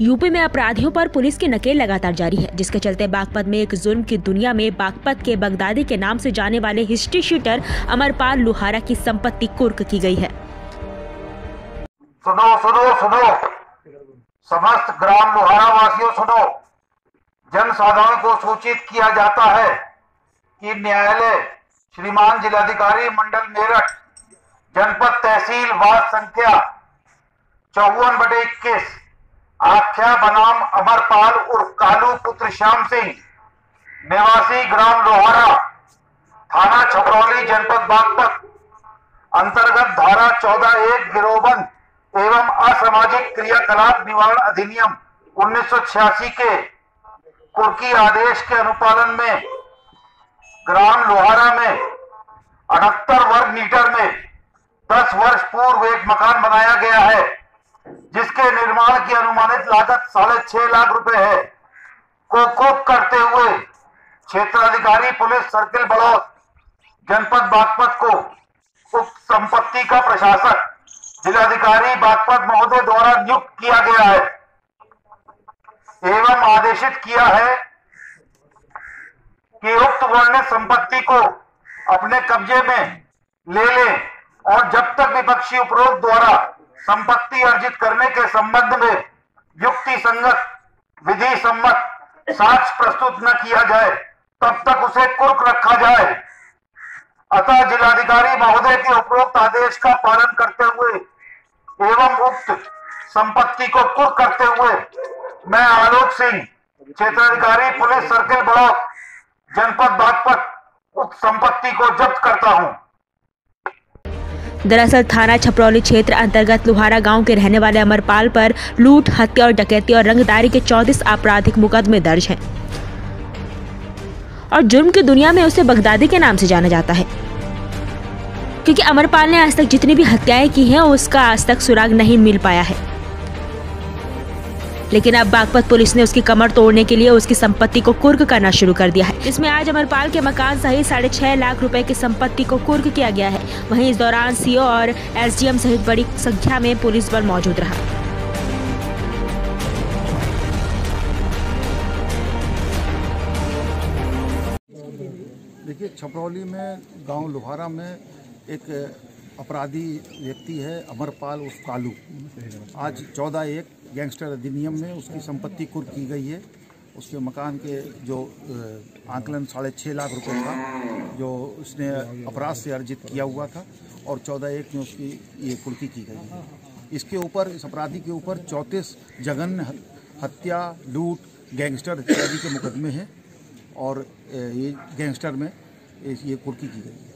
UP में अपराधियों पर पुलिस की नकेल लगातार जारी है, जिसके चलते बागपत में एक जुर्म की दुनिया में बागपत के बगदादी के नाम से जाने वाले हिस्ट्री शूटर अमरपाल लुहारा की संपत्ति कुर्क की गई है। सुनो सुनो सुनो। समस्त ग्राम लोहारा वासियों, सुनो। जन साधारण को सूचित किया जाता है कि न्यायालय, श्रीमान जिलाधिकारी मंडल मेरठ, जनपद तहसील वार्ड संख्या चौवन बटे इक्कीस आख्या बनाम अमरपाल उर्फ़ कालू पुत्र श्याम सिंह, निवासी ग्राम लोहारा, थाना छपरौली जनपद बागपत, अंतर्गत धारा चौदह एक गिरोहबंद एवं असामाजिक क्रियाकलाप निवारण अधिनियम 1986 के कुर्की आदेश के अनुपालन में, ग्राम लोहारा में अठहत्तर वर्ग मीटर में 10 वर्ष पूर्व एक मकान बनाया गया है। जिसके निर्माण की अनुमानित लागत साढ़े छह लाख रुपए है। को कोप करते हुए क्षेत्राधिकारी पुलिस सर्किल बड़ौद जनपद बागपत को उक्त संपत्ति का प्रशासक, जिलाधिकारी बागपत महोदय द्वारा नियुक्त किया गया है। एवं आदेशित किया है कि उक्त वर्णित संपत्ति को अपने कब्जे में ले लें और जब तक विपक्षी उपरोक्त द्वारा संपत्ति अर्जित करने के संबंध में युक्ति संगत, विधि सम्मत साक्ष प्रस्तुत न किया जाए, तब तक उसे कुर्क रखा जाए। अतः जिलाधिकारी महोदय के उपरोक्त आदेश का पालन करते हुए एवं उक्त संपत्ति को कुर्क करते हुए मैं आलोक सिंह, क्षेत्राधिकारी, पुलिस सर्किल ब्लॉक, जनपद बागपत उक्त संपत्ति को जब्त करता हूँ। दरअसल थाना छपरौली क्षेत्र अंतर्गत लुहारा गाँव के रहने वाले अमरपाल पर लूट, हत्या और डकैती और रंगदारी के 34 आपराधिक मुकदमे दर्ज हैं। और जुर्म की दुनिया में उसे बगदादी के नाम से जाना जाता है। क्योंकि अमरपाल ने आज तक जितनी भी हत्याएँ की हैं, उसका आज तक सुराग नहीं मिल पाया है। लेकिन अब बागपत पुलिस ने उसकी कमर तोड़ने के लिए उसकी संपत्ति को कुर्क करना शुरू कर दिया है। इसमें आज अमरपाल के मकान सहित साढ़े छह लाख रुपए की संपत्ति को कुर्क किया गया है। वहीं इस दौरान सीओ और एसडीएम सहित बड़ी संख्या में पुलिस बल मौजूद रहा। देखिए, छपरौली में, गाँव लोहारा में एक अपराधी व्यक्ति है अमरपाल उर्फ़ कालू। आज चौदह एक गैंगस्टर अधिनियम में उसकी संपत्ति कुर्क की गई है। उसके मकान के जो आंकलन साढ़े छः लाख रुपए का जो उसने अपराध से अर्जित किया हुआ था और चौदह एक में उसकी ये कुर्की की गई है। इसके ऊपर, इस अपराधी के ऊपर चौंतीस जघन्य हत्या, लूट, गैंगस्टर इत्यादि के मुकदमे हैं और ये गैंगस्टर में ये कुर्की की गई है।